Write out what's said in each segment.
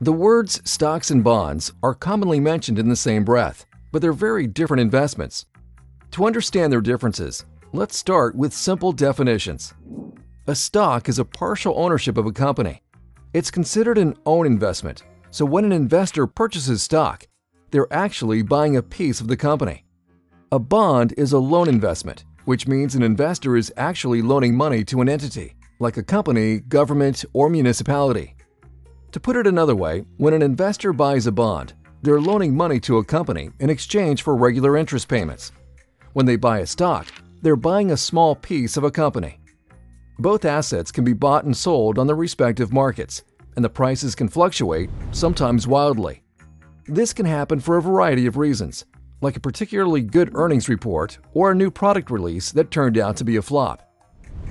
The words stocks and bonds are commonly mentioned in the same breath, but they're very different investments. To understand their differences, let's start with simple definitions. A stock is a partial ownership of a company. It's considered an own investment, so when an investor purchases stock, they're actually buying a piece of the company. A bond is a loan investment, which means an investor is actually loaning money to an entity, like a company, government, or municipality. To put it another way, when an investor buys a bond, they're loaning money to a company in exchange for regular interest payments. When they buy a stock, they're buying a small piece of a company. Both assets can be bought and sold on the respective markets, and the prices can fluctuate, sometimes wildly. This can happen for a variety of reasons, like a particularly good earnings report or a new product release that turned out to be a flop.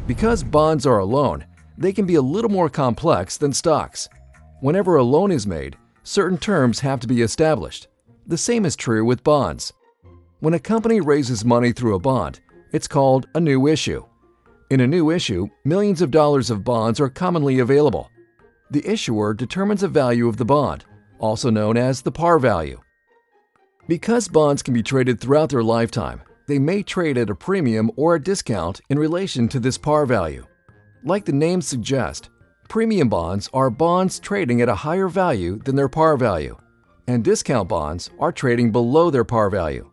Because bonds are a loan, they can be a little more complex than stocks. Whenever a loan is made, certain terms have to be established. The same is true with bonds. When a company raises money through a bond, it's called a new issue. In a new issue, millions of dollars of bonds are commonly available. The issuer determines the value of the bond, also known as the par value. Because bonds can be traded throughout their lifetime, they may trade at a premium or a discount in relation to this par value. Like the name suggests, premium bonds are bonds trading at a higher value than their par value, and discount bonds are trading below their par value.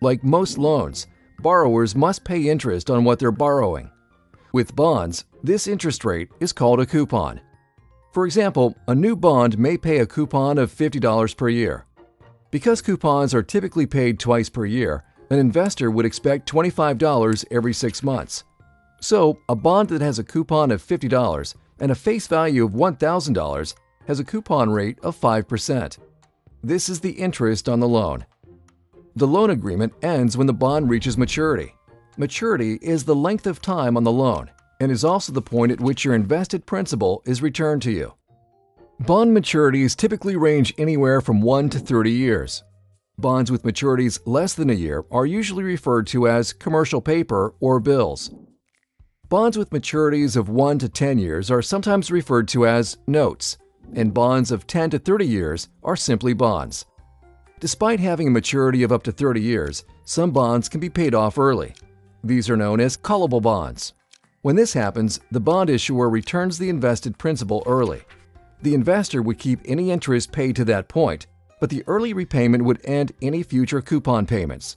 Like most loans, borrowers must pay interest on what they're borrowing. With bonds, this interest rate is called a coupon. For example, a new bond may pay a coupon of $50 per year, because coupons are typically paid twice per year, an investor would expect $25 every six months. So, a bond that has a coupon of $50 and a face value of $1,000 has a coupon rate of 5%. This is the interest on the loan. The loan agreement ends when the bond reaches maturity. Maturity is the length of time on the loan and is also the point at which your invested principal is returned to you. Bond maturities typically range anywhere from 1 to 30 years. Bonds with maturities less than a year are usually referred to as commercial paper or bills. Bonds with maturities of 1 to 10 years are sometimes referred to as notes, and bonds of 10 to 30 years are simply bonds. Despite having a maturity of up to 30 years, some bonds can be paid off early. These are known as callable bonds. When this happens, the bond issuer returns the invested principal early. The investor would keep any interest paid to that point, but the early repayment would end any future coupon payments.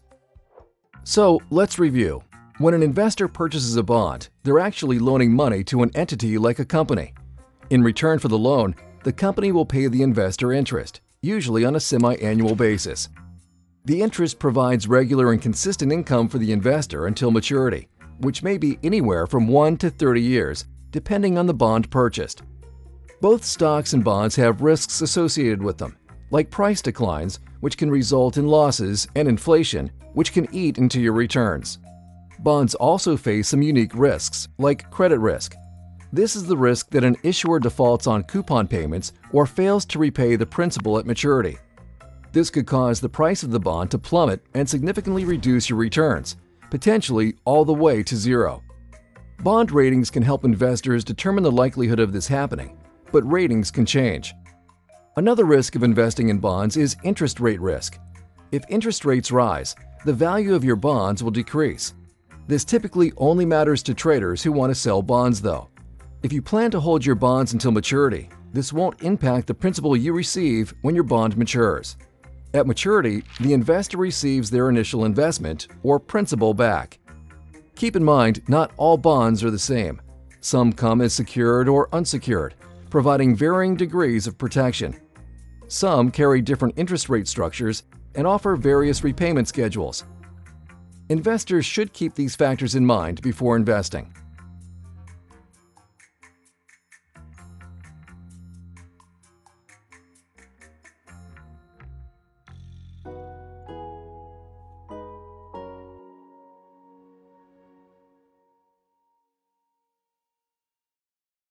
So let's review. When an investor purchases a bond, they're actually loaning money to an entity like a company. In return for the loan, the company will pay the investor interest, usually on a semi-annual basis. The interest provides regular and consistent income for the investor until maturity, which may be anywhere from 1 to 30 years, depending on the bond purchased. Both stocks and bonds have risks associated with them, like price declines, which can result in losses, and inflation, which can eat into your returns. Bonds also face some unique risks, like credit risk. This is the risk that an issuer defaults on coupon payments or fails to repay the principal at maturity. This could cause the price of the bond to plummet and significantly reduce your returns, potentially all the way to zero. Bond ratings can help investors determine the likelihood of this happening, but ratings can change. Another risk of investing in bonds is interest rate risk. If interest rates rise, the value of your bonds will decrease. This typically only matters to traders who want to sell bonds, though. If you plan to hold your bonds until maturity, this won't impact the principal you receive when your bond matures. At maturity, the investor receives their initial investment or principal back. Keep in mind, not all bonds are the same. Some come as secured or unsecured, providing varying degrees of protection. Some carry different interest rate structures and offer various repayment schedules. Investors should keep these factors in mind before investing.